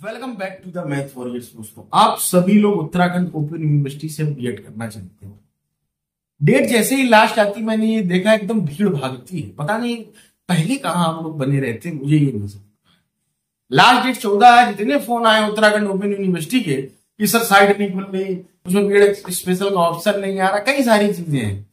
Welcome back to the math warriors दोस्तों। आप सभी लोग उत्तराखंड ओपन यूनिवर्सिटी से बीएड करना चाहते हो। डेट जैसे ही लास्ट आती, मैंने ये देखा एकदम भीड़ भागती है। पता नहीं पहले कहा हम लोग बने रहते हैं मुझे ये नहीं समझ लास्ट डेट चौदह है, जितने फ़ोन आए उत्तराखंड ओपन यूनिवर्सिटी के, कि सर साइट नहीं खुल रही उसमें बीएड स्पेशल का ऑप्शन नहीं आ रहा, कई सारी चीज़ें हैं।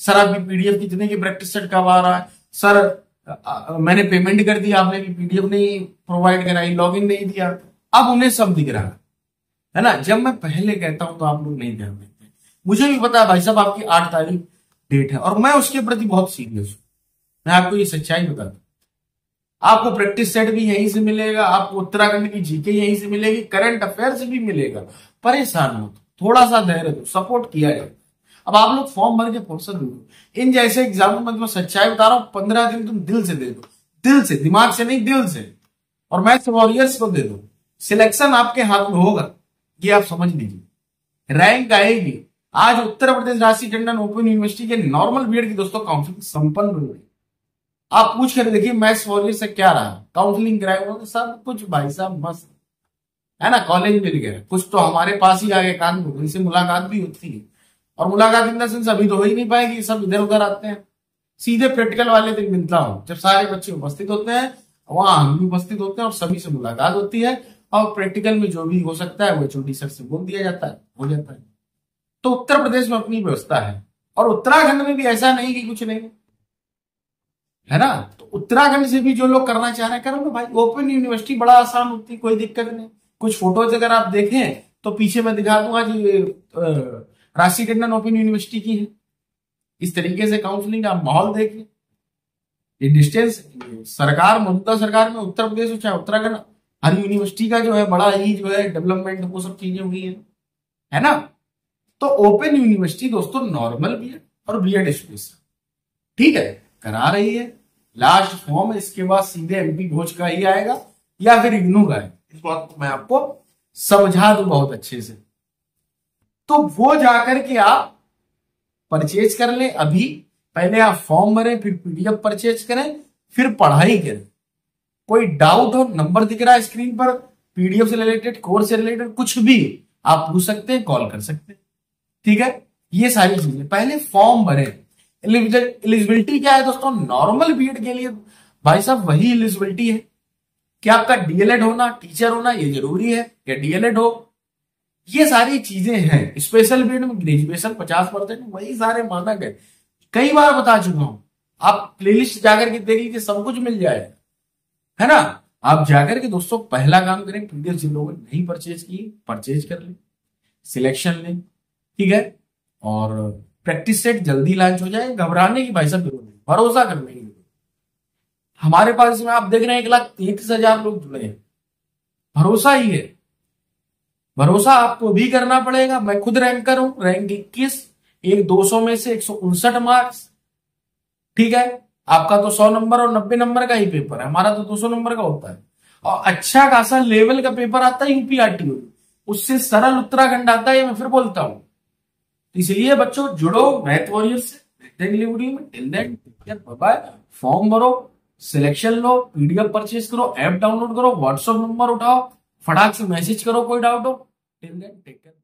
सर अभी पीडीएफ कितने की प्रैक्टिस सेट कब आ रहा है? सर मैंने पेमेंट कर दिया, आपने पीडीएफ नहीं प्रोवाइड कराई लॉगिन नहीं दिया। अब उन्हें सब दिख रहा है। ना? जब मैं पहले कहता हूँ तो आप लोग नहीं ध्यान देते। मुझे भी पता है भाई साहब, आपकी आठ तारीख डेट है। और मैं उसके प्रति बहुत सीरियस हूँ। मैं आपको ये सच्चाई बता दू। आपको प्रैक्टिस सेट भी यहीं से मिलेगा, आपको उत्तराखंड की जीके यहीं से मिलेगी करंट अफेयर से भी मिलेगा। परेशान हो। थोड़ा सा धैर्य सपोर्ट किया जाए। अब आप लोग फॉर्म भर के फुर्सत दो इन जैसे एग्ज़ाम में तुम्हें सच्चाई बता रहा हूँ, पंद्रह दिन तुम दिल से दे दो। दिल से, दिमाग से नहीं, दिल से। और मैथ्स वॉरियर्स को दे दो। सिलेक्शन आपके हाथ में होगा, ये आप समझ लीजिए। रैंक आएगी। आज उत्तर प्रदेश राशि टंडन ओपन यूनिवर्सिटी के नॉर्मल बीएड की दोस्तों काउंसलिंग संपन्न हो गई आप पूछ कर देखिए मैथ्स वॉरियर से क्या रहा? काउंसलिंग कराए तो सब कुछ भाई साहब मस्त। है ना? कॉलेज मिल गया कुछ तो हमारे पास ही आ गए कानपुर मुलाकात भी होती है। और मुलाकात इन सेंस अभी तो हो ही नहीं पाएगी, सब इधर उधर आते हैं। सीधे प्रैक्टिकल वाले दिन मिलता हूँ, जब सारे बच्चे उपस्थित होते हैं, वहाँ हम भी उपस्थित होते हैं और सभी से मुलाकात होती है और प्रैक्टिकल में जो भी हो सकता है वो छोटी सर से बोल दिया जाता है, हो जाता है। तो उत्तर प्रदेश में अपनी व्यवस्था है और उत्तराखंड में भी ऐसा नहीं कि कुछ नहीं। है ना? तो उत्तराखंड से भी जो लोग करना चाह रहे हैं, करो भाई। ओपन यूनिवर्सिटी बड़ा आसान होती कोई दिक्कत नहीं। कुछ फ़ोटोज़ अगर आप देखें तो पीछे मैं दिखा दूँगा जी राशि टंडन ओपन यूनिवर्सिटी की है। इस तरीके से काउंसलिंग आप माहौल देखिए ये डिस्टेंस सरकार मौजूदा सरकार में उत्तर प्रदेश हो चाहे उत्तराखंड, हर यूनिवर्सिटी का जो है बड़ा ही जो है डेवलपमेंट वो सब चीज़ें हुई है। है ना? तो ओपन यूनिवर्सिटी दोस्तों नॉर्मल बी और बी एड स्पेशल ठीक है? करा रही है। लास्ट फॉर्म इसके बाद सीधे एमपी घोष का ही आएगा या फिर इग्नू का है। इस बात को मैं आपको समझा दू बहुत अच्छे से। तो वो जाकर के आप परचेज कर ले। अभी पहले आप फॉर्म भरें, फिर पीडीएफ परचेज करें, फिर पढ़ाई करें। कोई डाउट हो, नंबर दिख रहा है स्क्रीन पर, पीडीएफ से रिलेटेड कोर्स से रिलेटेड, कुछ भी, आप पूछ सकते हैं, कॉल कर सकते हैं। ठीक है? ये सारी चीज़ें। पहले फॉर्म भरे। एलिजिबिलिटी क्या है दोस्तों? नॉर्मल बीएड के लिए भाई साहब वही एलिजिबिलिटी है। क्या आपका डीएलएड होना टीचर होना, ये ज़रूरी है या डीएलएड हो। ये सारी चीज़ें हैं। स्पेशल बीएड में ग्रेजुएशन पचास परसेंट, वही सारे मानक है। कई बार बता चुका हूँ। आप प्लेलिस्ट जाकर के देख लीजिए सब कुछ मिल जाएगा है ना? आप जाकर के दोस्तों पहला काम करें प्रीवियस जिन लोगों ने नहीं परचेज की परचेज कर ले। सिलेक्शन लें। ठीक है? और प्रैक्टिस सेट जल्दी लॉन्च हो जाए, घबराने की भाई साहब ज़रूरत नहीं। भरोसा करने की हमारे पास इसमें आप देख रहे हैं एक लाख तैतीस हज़ार लोग जुड़े हैं। भरोसा ही है। भरोसा आपको भी करना पड़ेगा। मैं खुद रैंक करूँ, रैंक इक्कीस, एक दो सौ में से एक सौ उनसठ मार्क्स। ठीक है? आपका तो सौ नंबर और नब्बे नंबर का ही पेपर है। हमारा तो दो सौ नंबर का होता है। और अच्छा खासा लेवल का पेपर आता है यूपीआरटी उससे सरल उत्तराखंड आता है मैं फिर बोलता हूँ। तो इसलिए बच्चों, जुड़ो मैथ वॉरियर से। फॉर्म भरो सिलेक्शन लो पीडीएफ परचेज करो ऐप डाउनलोड करो व्हाट्सएप नंबर उठाओ। फटाक से मैसेज करो कोई डाउट हो? Then take care